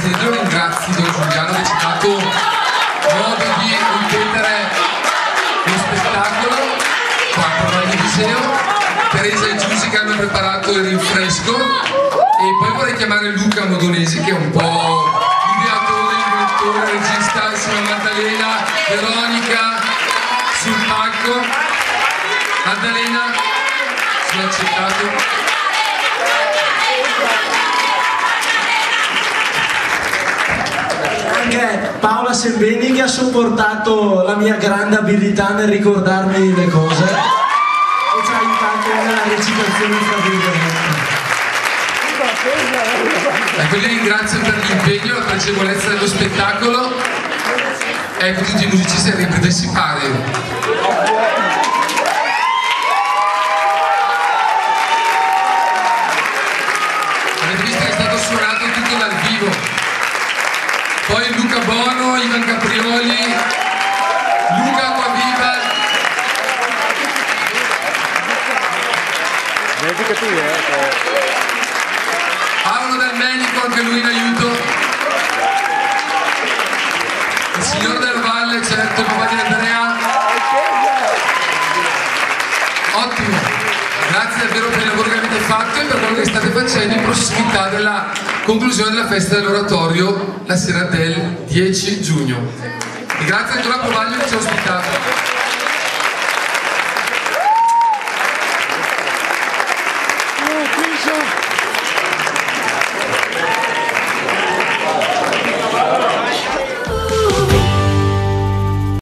tutti i ragazzi dell'oratorio di Castiglio, ringrazio Don Giuliano che ci ha dato modo di ripetere lo spettacolo qua per il Liceo, Teresa e Giussi che hanno preparato il rinfresco e poi vorrei chiamare Luca Modonesi che è un po' ideatore, inventore, regista insieme a Maddalena, Veronica sul palco. Maddalena, sono accettato. Anche Paola Sembeni che ha sopportato la mia grande abilità nel ricordarmi le cose e ci ha aiutato nella recitazione fra virgolette. Ecco, li ringrazio per l'impegno, la piacevolezza dello spettacolo. Ecco, tutti i musicisti a ripetersi pari. Poi Luca Bono, Ivan Caprioli, Luca Acquaviva, Vedi che tu eh, Paolo Del Menico, anche lui in aiuto. Il signor Del Valle, certo, il papà di Andrea. Ottimo, grazie davvero per il lavoro che avete fatto e per quello che state facendo in prossimità della conclusione della festa dell'oratorio la sera del 10 giugno. E grazie ancora a Provaglio che ci ha ospitato.